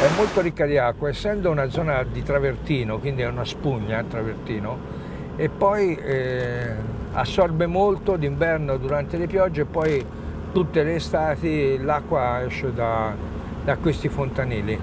è molto ricca di acqua, essendo una zona di travertino, quindi è una spugna travertino, e poi eh, assorbe molto d'inverno durante le piogge e poi tutte le estati l'acqua esce da, da questi fontanili.